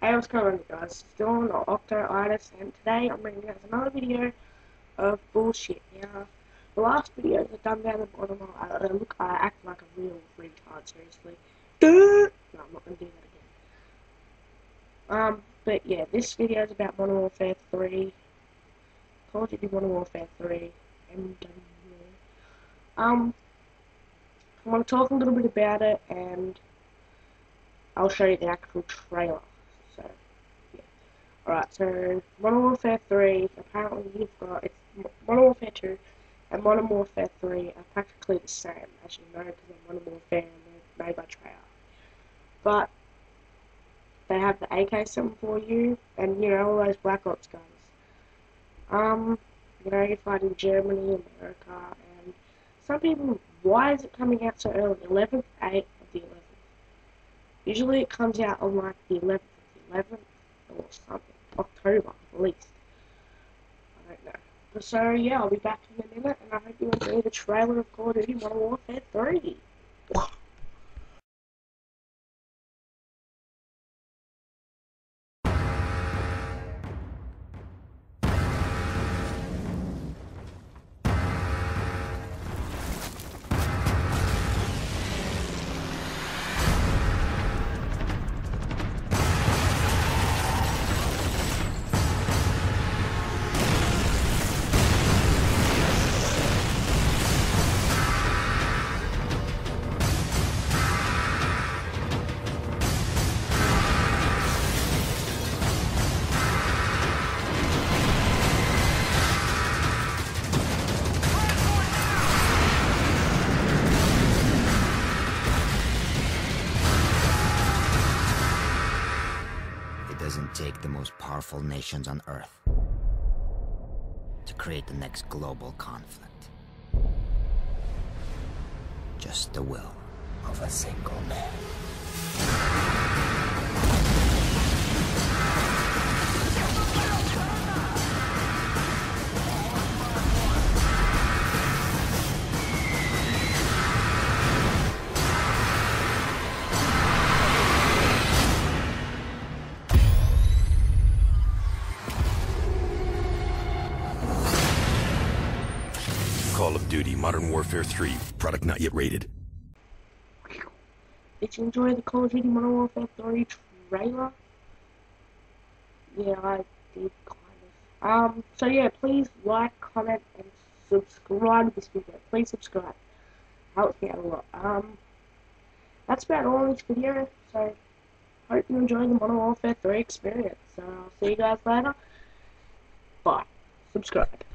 Hey, what's going on guys? Still on Octo-itis, and today I'm bringing you guys another video of bullshit. Now, the last video I've done down the bottom, I, I look, I act like a real retard, seriously. No, I'm not gonna do that again. Um, but yeah, this video is about Modern Warfare 3, Call of Duty Modern Warfare 3, MW. Um, I want to talk a little bit about it, and I'll show you the actual trailer. Alright, so Modern Warfare 3, apparently you've got, it's Modern Warfare 2 and Modern Warfare 3 are practically the same, as you know, because they're Modern Warfare and they're made by Treyarch. But, they have the AK-74U, and, you know, all those Black Ops guns. Um, you know, you fight in Germany, America, and some people, why is it coming out so early? 11th, 8th of the 11th. Usually it comes out on like the 11th of the 11th or something. October, at least. I don't know. But so, yeah, I'll be back in a minute, and I hope you enjoy the trailer of Call of Duty Modern Warfare 3. Doesn't take the most powerful nations on Earth to create the next global conflict. Just the will of a single man. Call of Duty Modern Warfare 3. Product not yet rated. Did you enjoy the Call of Duty Modern Warfare 3 trailer? Yeah, I did, kind of. Um, so yeah, please like, comment, and subscribe this video. Please subscribe. Helps me out a lot. Um, that's about all in this video, so hope you enjoy the Modern Warfare 3 experience. So I'll see you guys later. Bye. Subscribe.